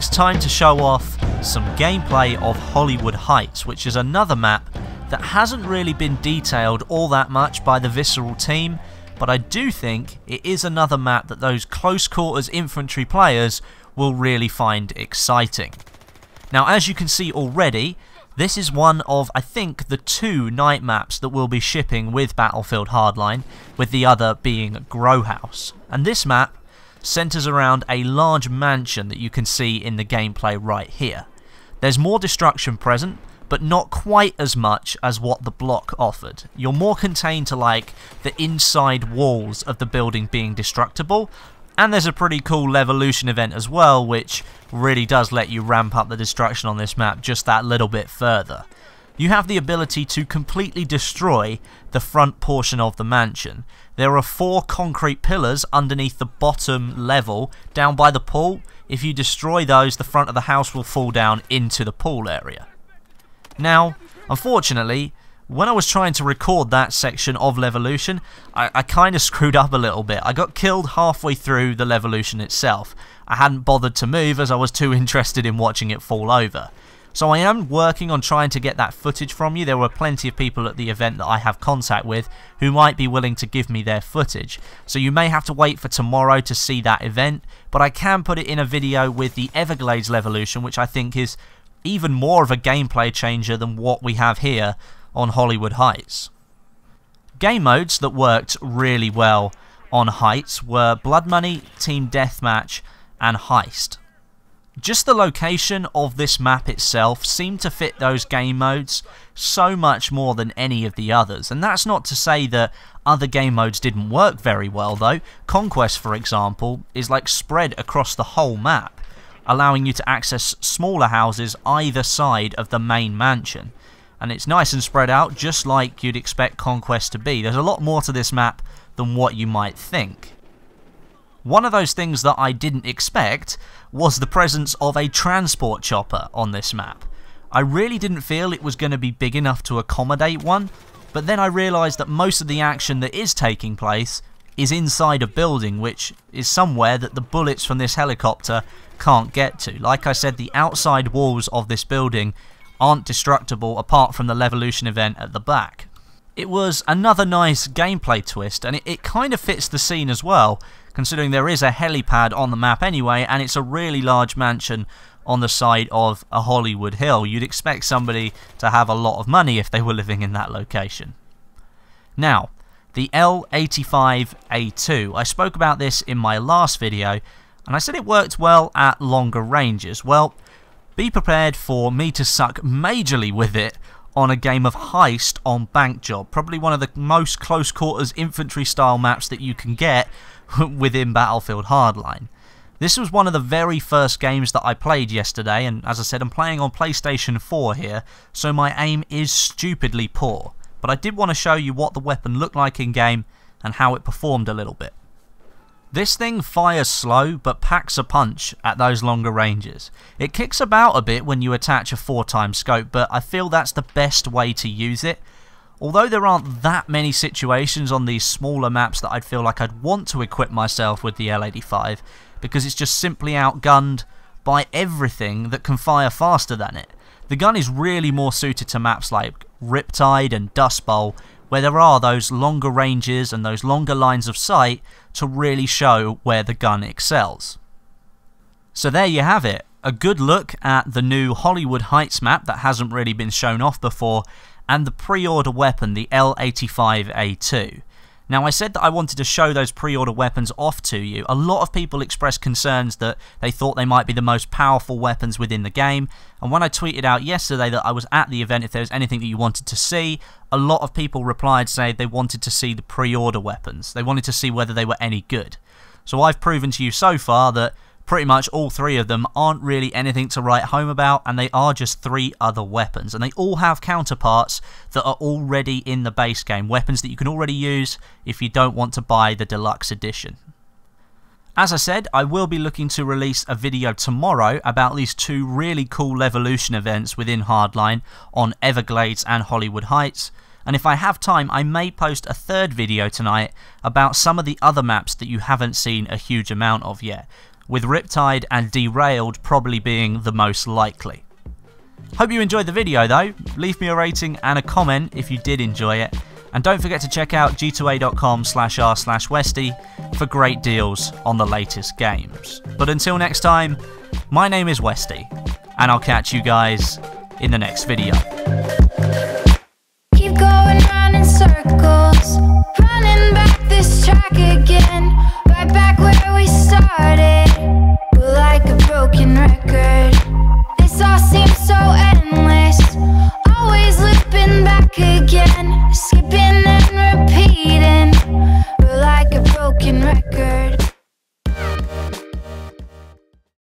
It's time to show off some gameplay of Hollywood Heights, which is another map that hasn't really been detailed all that much by the Visceral team, but I do think it is another map that those close quarters infantry players will really find exciting. Now as you can see already, this is one of, I think, the two night maps that will be shipping with Battlefield Hardline, with the other being Grow House. And this map centers around a large mansion that you can see in the gameplay right here. There's more destruction present, but not quite as much as what the block offered. You're more contained to like the inside walls of the building being destructible, and there's a pretty cool Levolution event as well, which really does let you ramp up the destruction on this map just that little bit further. You have the ability to completely destroy the front portion of the mansion. There are four concrete pillars underneath the bottom level down by the pool. If you destroy those, the front of the house will fall down into the pool area. Now, unfortunately, when I was trying to record that section of Levolution, I, I kind of screwed up a little bit. I got killed halfway through the Levolution itself. I hadn't bothered to move as I was too interested in watching it fall over. So I am working on trying to get that footage from you. There were plenty of people at the event that I have contact with who might be willing to give me their footage. So you may have to wait for tomorrow to see that event, but I can put it in a video with the Everglades Levolution, which I think is even more of a gameplay changer than what we have here on Hollywood Heights. Game modes that worked really well on Heights were Blood Money, Team Deathmatch, and Heist. Just the location of this map itself seemed to fit those game modes so much more than any of the others, and that's not to say that other game modes didn't work very well though. Conquest, for example, is like spread across the whole map, allowing you to access smaller houses either side of the main mansion and it's nice and spread out just like you'd expect Conquest to be. There's a lot more to this map than what you might think. One of those things that I didn't expect was the presence of a transport chopper on this map. I really didn't feel it was going to be big enough to accommodate one, but then I realised that most of the action that is taking place is inside a building, which is somewhere that the bullets from this helicopter can't get to. Like I said, the outside walls of this building aren't destructible apart from the Levolution event at the back. It was another nice gameplay twist, and it, it kind of fits the scene as well, considering there is a helipad on the map anyway, and it's a really large mansion on the side of a Hollywood hill. You'd expect somebody to have a lot of money if they were living in that location. Now, the L85A2. I spoke about this in my last video, and I said it worked well at longer ranges. Well, be prepared for me to suck majorly with it on a game of Heist on Bank Job. Probably one of the most close quarters infantry style maps that you can get within Battlefield Hardline. This was one of the very first games that I played yesterday, and as I said, I'm playing on PlayStation 4 here, so my aim is stupidly poor. But I did want to show you what the weapon looked like in game and how it performed a little bit. This thing fires slow, but packs a punch at those longer ranges. It kicks about a bit when you attach a 4 times scope, but I feel that's the best way to use it. Although there aren't that many situations on these smaller maps that I'd feel like I'd want to equip myself with the L85, because it's just simply outgunned by everything that can fire faster than it. The gun is really more suited to maps like Riptide and Dust Bowl, where there are those longer ranges and those longer lines of sight to really show where the gun excels. So there you have it, a good look at the new Hollywood Heights map that hasn't really been shown off before, and the pre-order weapon, the L85A2. Now, I said that I wanted to show those pre-order weapons off to you. A lot of people expressed concerns that they thought they might be the most powerful weapons within the game, and when I tweeted out yesterday that I was at the event if there was anything that you wanted to see, a lot of people replied saying they wanted to see the pre-order weapons. They wanted to see whether they were any good. So I've proven to you so far that pretty much all three of them aren't really anything to write home about and they are just three other weapons and they all have counterparts that are already in the base game weapons that you can already use if you don't want to buy the deluxe edition as I said, I will be looking to release a video tomorrow about these two really cool Levolution events within Hardline on Everglades and Hollywood Heights. And if I have time, I may post a third video tonight about some of the other maps that you haven't seen a huge amount of yet. With Riptide and Derailed probably being the most likely. Hope you enjoyed the video though, leave me a rating and a comment if you did enjoy it, and don't forget to check out g2a.com slash r slash westie for great deals on the latest games. But until next time, my name is Westie, and I'll catch you guys in the next video.